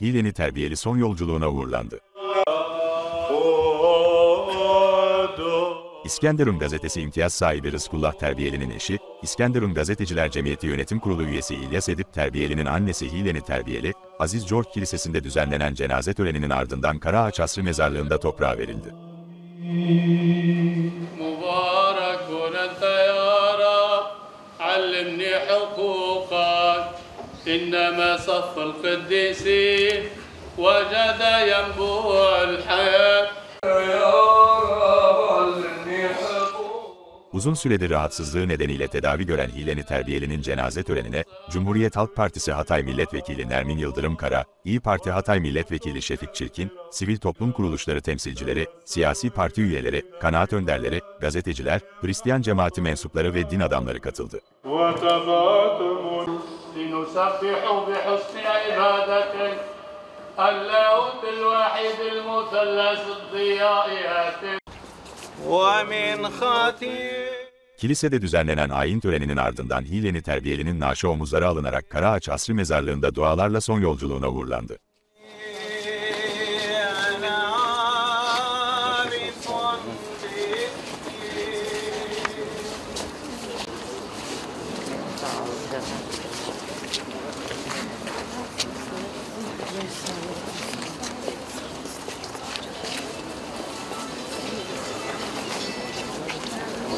hileni terbiyeli son yolculuğuna uğurlandı. İskenderun gazetesi imtiyaz sahibi Rızkullah Terbiyeli'nin eşi, İskenderun Gazeteciler Cemiyeti Yönetim Kurulu üyesi İlyas Edip Terbiyeli'nin annesi Hileni Terbiyeli, Aziz George Kilisesi'nde düzenlenen cenaze töreninin ardından Karaağaç Asrı Mezarlığı'nda toprağa verildi. Mübarek إنما صف القديسين وجد ينبوع الحياة يا رب علمني حقوقك Uzun süredir rahatsızlığı nedeniyle tedavi gören Hileni Terbiyeli'nin cenaze törenine, Cumhuriyet Halk Partisi Hatay Milletvekili Nermin Yıldırım Kara, İyi Parti Hatay Milletvekili Şefik Çirkin, sivil toplum kuruluşları temsilcileri, siyasi parti üyeleri, kanaat önderleri, gazeteciler, Hristiyan cemaati mensupları ve din adamları katıldı. وتباتم لنسبح بحسن عبادتك اللاهوت الواحد المثلث الضياء آتٍ ومن خطيئ Kilisede düzenlenen ayin töreninin ardından Hileni Terbiyeli'nin naaşı omuzlara alınarak Karaağaç Asrı Mezarlığı'nda dualarla son yolculuğuna uğurlandı.